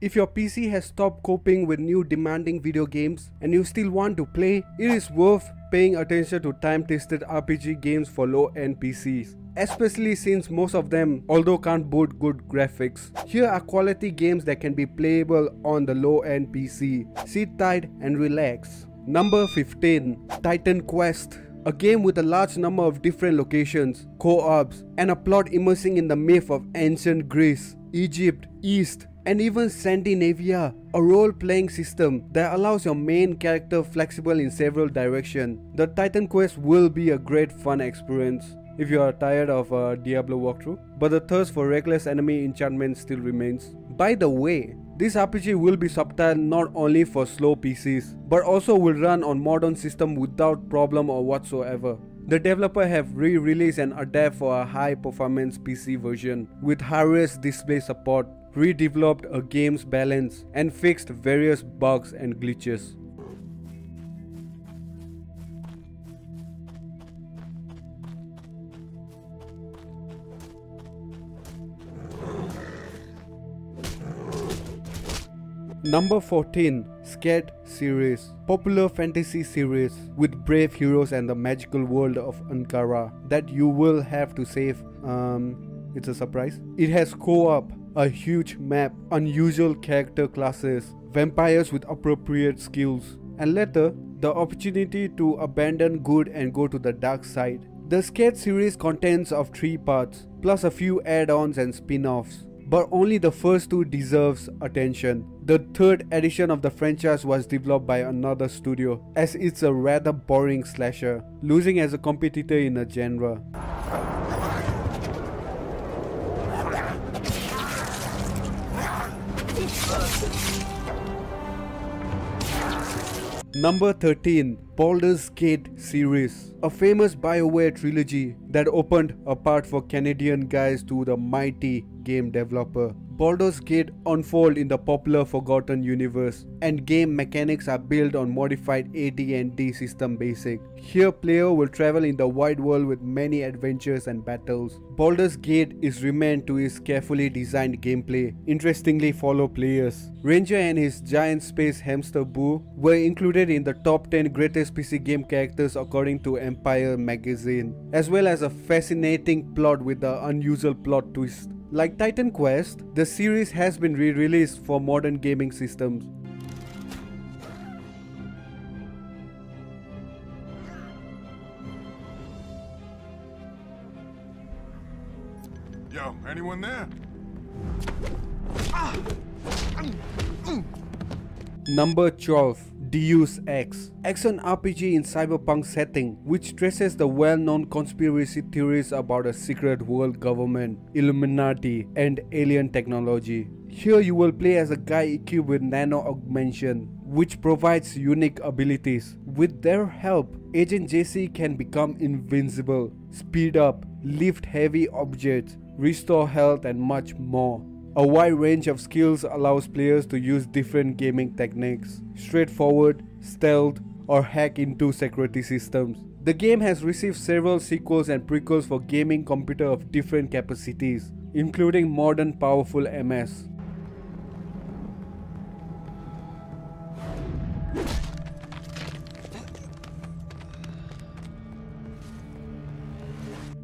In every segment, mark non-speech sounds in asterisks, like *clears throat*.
If your PC has stopped coping with new demanding video games and you still want to play, it is worth paying attention to time-tested RPG games for low-end PCs. Especially since most of them, although can't boot good graphics. Here are quality games that can be playable on the low-end PC. Sit tight and relax. Number 15 Titan Quest a game with a large number of different locations, co-ops, and a plot immersing in the myth of ancient Greece, Egypt, East, and even Scandinavia, a role-playing system that allows your main character flexible in several directions. The Titan Quest will be a great fun experience if you are tired of a Diablo walkthrough, but the thirst for reckless enemy enchantment still remains. By the way, this RPG will be subtitled not only for slow PCs, but also will run on modern system without problem or whatsoever. The developer have re-released and adapt for a high-performance PC version with high-res display support, redeveloped a game's balance, and fixed various bugs and glitches. Number 14 Sacred series, popular fantasy series with brave heroes and the magical world of Ancaria that you will have to save. Um, it's a surprise. It has co-op, a huge map, unusual character classes, vampires with appropriate skills, and later the opportunity to abandon good and go to the dark side. The Sacred series contains of three parts, plus a few add-ons and spin-offs but only the first two deserves attention. The third edition of the franchise was developed by another studio, as it's a rather boring slasher, losing as a competitor in a genre. Number 13 Baldur's Gate series, a famous BioWare trilogy that opened a path for Canadian guys to the mighty game developer. Baldur's Gate unfold in the popular Forgotten universe and game mechanics are built on modified AD&D system basic. Here player will travel in the wide world with many adventures and battles. Baldur's Gate is remained to his carefully designed gameplay, interestingly follow players. Ranger and his giant space hamster Boo were included in the top 10 greatest PC game characters according to Empire magazine, as well as a fascinating plot with the unusual plot twist. Like Titan Quest, the series has been re-released for modern gaming systems. Yo, anyone there? Number 12 Deus Ex, action RPG in cyberpunk setting which traces the well-known conspiracy theories about a secret world government, Illuminati and alien technology. Here you will play as a guy equipped with nano augmentation which provides unique abilities. With their help, Agent JC can become invincible, speed up, lift heavy objects, restore health and much more. A wide range of skills allows players to use different gaming techniques, straightforward, stealth, or hack into security systems. The game has received several sequels and prequels for gaming computer of different capacities, including modern powerful MS.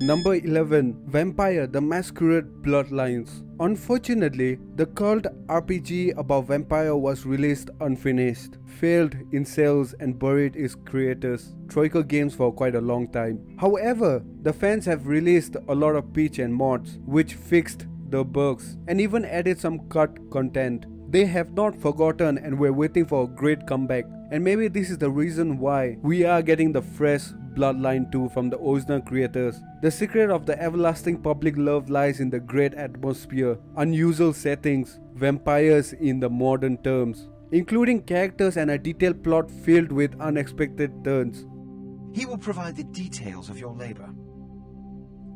Number 11 Vampire the Masquerade Bloodlines. Unfortunately, the cult RPG about vampire was released unfinished, failed in sales and buried its creators, Troika Games for quite a long time. However, the fans have released a lot of patch and mods which fixed the bugs and even added some cut content. They have not forgotten and we're waiting for a great comeback. And maybe this is the reason why we are getting the fresh Bloodline 2 from the original creators. The secret of the everlasting public love lies in the great atmosphere, unusual settings, vampires in the modern terms, including characters and a detailed plot filled with unexpected turns. He will provide the details of your labor.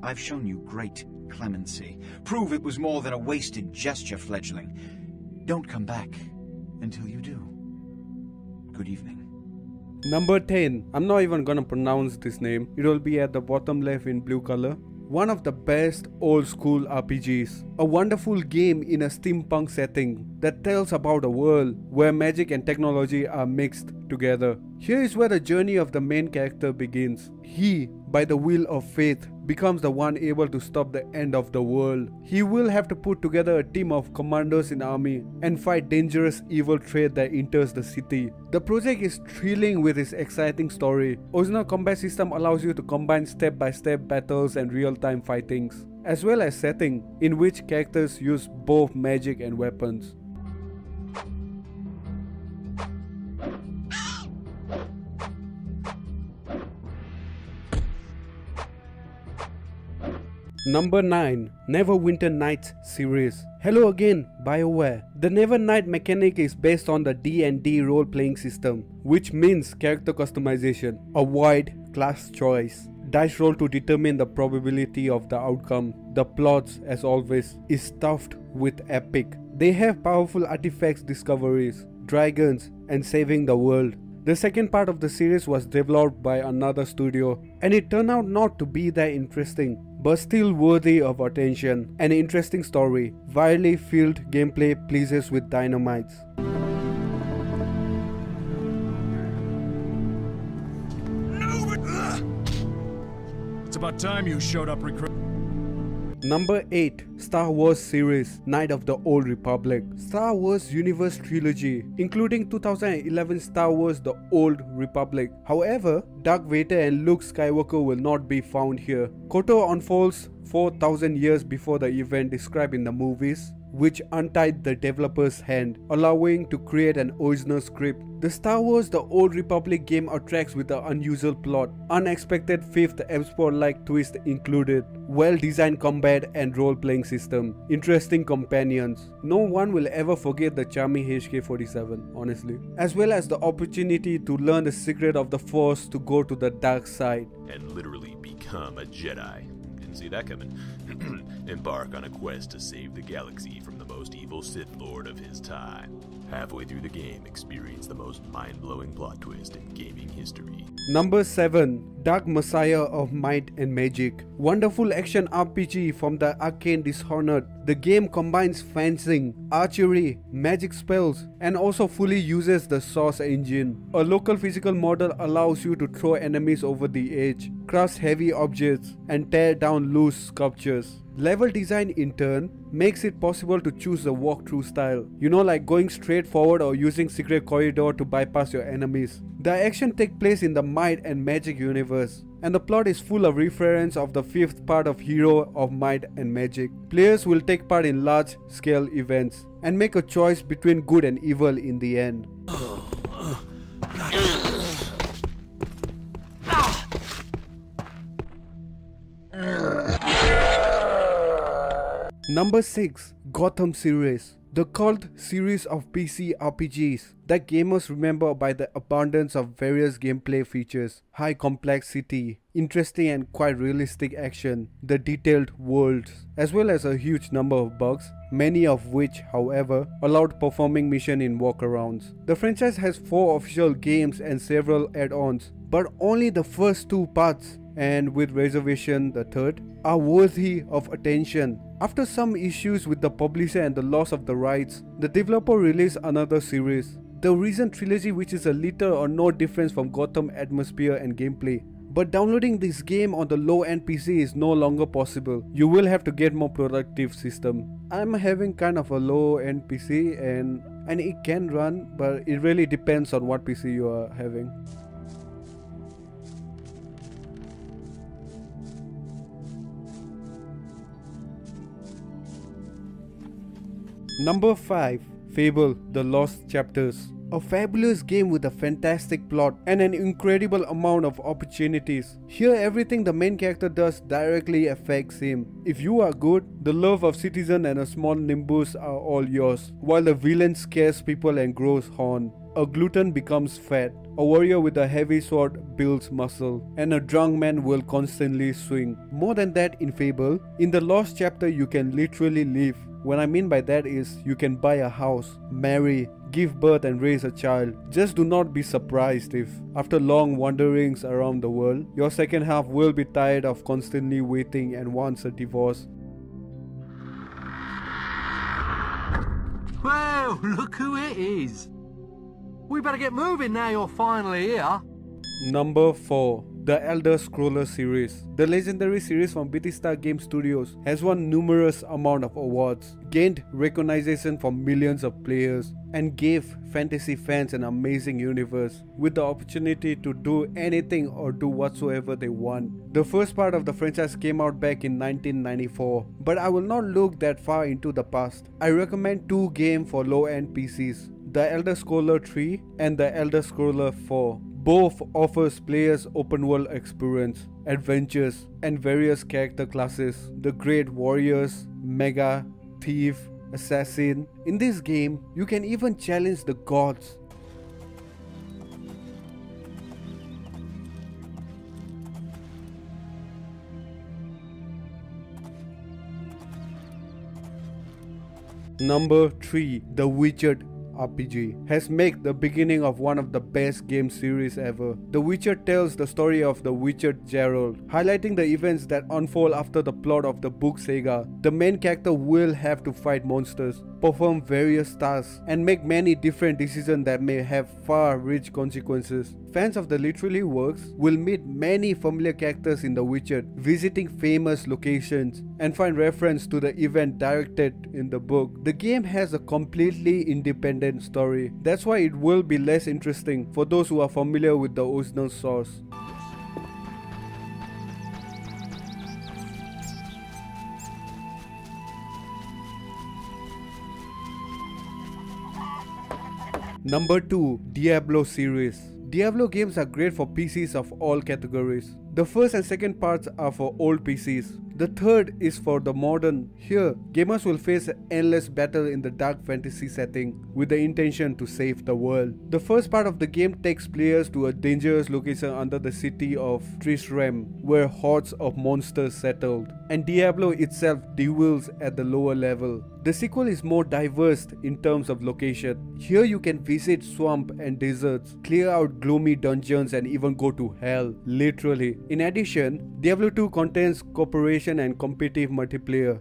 I've shown you great clemency. Prove it was more than a wasted gesture, fledgling. Don't come back until you do. Good evening. Number 10. I'm not even gonna pronounce this name. It will be at the bottom left in blue color. one of the best old school RPGs. A wonderful game in a steampunk setting that tells about a world where magic and technology are mixed together. Here is where the journey of the main character begins. He, by the will of fate, becomes the one able to stop the end of the world. He will have to put together a team of commanders in army and fight dangerous evil threat that enters the city. The project is thrilling with its exciting story. Original combat system allows you to combine step-by-step battles and real-time fightings, as well as setting in which characters use both magic and weapons. Number 9 Neverwinter Nights series. Hello again, BioWare. The Nevernight mechanic is based on the D&D role-playing system, which means character customization, a wide class choice, dice roll to determine the probability of the outcome. The plots, as always, is stuffed with epic. They have powerful artifacts discoveries, dragons, and saving the world. The second part of the series was developed by another studio and it turned out not to be that interesting, but still worthy of attention. An interesting story, widely filled gameplay pleases with dynamites. It's about time you showed up recruit. Number 8 Star Wars series Knight of the Old Republic Star Wars Universe Trilogy including 2011 Star Wars The Old Republic. However, Darth Vader and Luke Skywalker will not be found here. KOTOR unfolds 4000 years before the event described in the movies which untied the developer's hand, allowing to create an original script. The Star Wars The Old Republic game attracts with an unusual plot, unexpected 5th M-Sport-like twist included, well-designed combat and role-playing system, interesting companions. No one will ever forget the charming HK-47, honestly. As well as the opportunity to learn the secret of the Force to go to the dark side. And literally become a Jedi. See that coming. *clears throat* Embark on a quest to save the galaxy from the most evil Sith Lord of his time. Halfway through the game, experience the most mind-blowing plot twist in gaming history. Number 7 Dark Messiah of Might and Magic Wonderful action RPG from the Arkane Dishonored. The game combines fencing, archery, magic spells, and also fully uses the Source engine. A local physical model allows you to throw enemies over the edge, crush heavy objects, and tear down loose sculptures. Level design in turn makes it possible to choose a walkthrough style. You know like going straight forward or using secret corridor to bypass your enemies. The action takes place in the Might and Magic universe and the plot is full of reference of the fifth part of Hero of Might and Magic. Players will take part in large scale events and make a choice between good and evil in the end. *sighs* Number 6 Gothic series the cult series of PC RPGs that gamers remember by the abundance of various gameplay features, high complexity, interesting and quite realistic action, the detailed worlds, as well as a huge number of bugs, many of which, however, allowed performing mission in walkarounds. The franchise has four official games and several add-ons, but only the first two parts and with reservation the third, are worthy of attention. After some issues with the publisher and the loss of the rights, the developer released another series. The Risen trilogy which is a little or no difference from Gothic atmosphere and gameplay. But downloading this game on the low-end PC is no longer possible. You will have to get more productive system. I'm having kind of a low-end PC and, and it can run but it really depends on what PC you are having. Number 5 Fable The Lost Chapters a fabulous game with a fantastic plot and an incredible amount of opportunities. Here everything the main character does directly affects him. If you are good, the love of citizen and a small nimbus are all yours, while the villain scares people and grows horn. A glutton becomes fat, a warrior with a heavy sword builds muscle, and a drunk man will constantly swing. More than that in Fable, in the Lost chapter you can literally live What I mean by that is you can buy a house, marry, give birth and raise a child. Just do not be surprised if, after long wanderings around the world, your second half will be tired of constantly waiting and wants a divorce. Well, look who it is. We better get moving now you're finally here. Number 4 The Elder Scrolls series. The legendary series from Bethesda Game Studios has won numerous amount of awards, gained recognition from millions of players, and gave fantasy fans an amazing universe with the opportunity to do anything or do whatsoever they want. The first part of the franchise came out back in 1994, but I will not look that far into the past. I recommend two games for low-end PCs, The Elder Scrolls 3 and The Elder Scrolls 4. Both offers players open world experience, adventures, and various character classes. The Great Warriors, Mega, Thief, Assassin. In this game, you can even challenge the gods. Number 3 The Witcher RPG has made the beginning of one of the best game series ever. The Witcher tells the story of the Witcher Geralt, highlighting the events that unfold after the plot of the book saga. The main character will have to fight monsters, perform various tasks, and make many different decisions that may have far-reach consequences. Fans of the literally works will meet many familiar characters in The Witcher, visiting famous locations, and find reference to the event directed in the book. The game has a completely independent story. That's why it will be less interesting for those who are familiar with the original source. Number 2 Diablo series. Diablo games are great for PCs of all categories. The first and second parts are for old PCs. The third is for the modern. Here, gamers will face an endless battle in the dark fantasy setting with the intention to save the world. The first part of the game takes players to a dangerous location under the city of Tristram where hordes of monsters settled and Diablo itself dwells at the lower level. The sequel is more diverse in terms of location. Here you can visit swamp and deserts, clear out gloomy dungeons and even go to hell, literally. In addition, Diablo 2 contains cooperation and competitive multiplayer.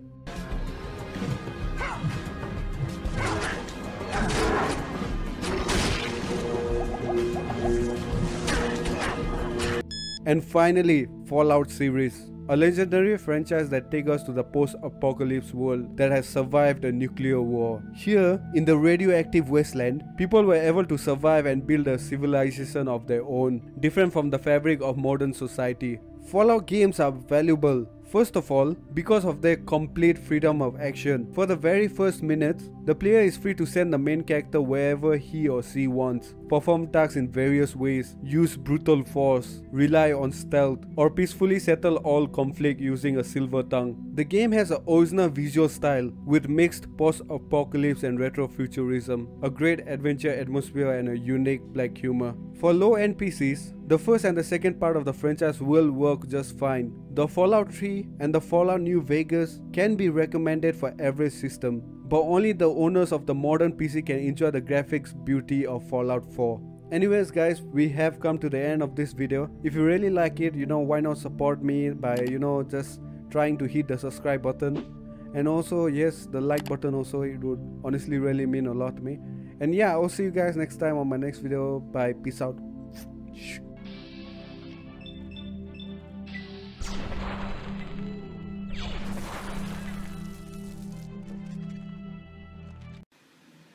And finally, Fallout series. A legendary franchise that takes us to the post-apocalypse world that has survived a nuclear war. Here, in the radioactive wasteland, people were able to survive and build a civilization of their own, different from the fabric of modern society. Fallout games are valuable First of all, because of their complete freedom of action. For the very first minutes, the player is free to send the main character wherever he or she wants, perform tasks in various ways, use brutal force, rely on stealth, or peacefully settle all conflict using a silver tongue. The game has an original visual style with mixed post-apocalypse and retrofuturism, a great adventure atmosphere and a unique black humor. For low-end PCs, the first and the second part of the franchise will work just fine. The Fallout 3 and the Fallout New Vegas can be recommended for every system, but only the owners of the modern PC can enjoy the graphics beauty of Fallout 4. Anyways guys, we have come to the end of this video. If you really like it, you know, why not support me by, you know, just trying to hit the subscribe button. And also, yes, the like button also, it would honestly really mean a lot to me. And yeah, I'll see you guys next time on my next video. Bye, peace out.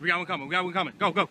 We got one coming. We got one coming. Go, go.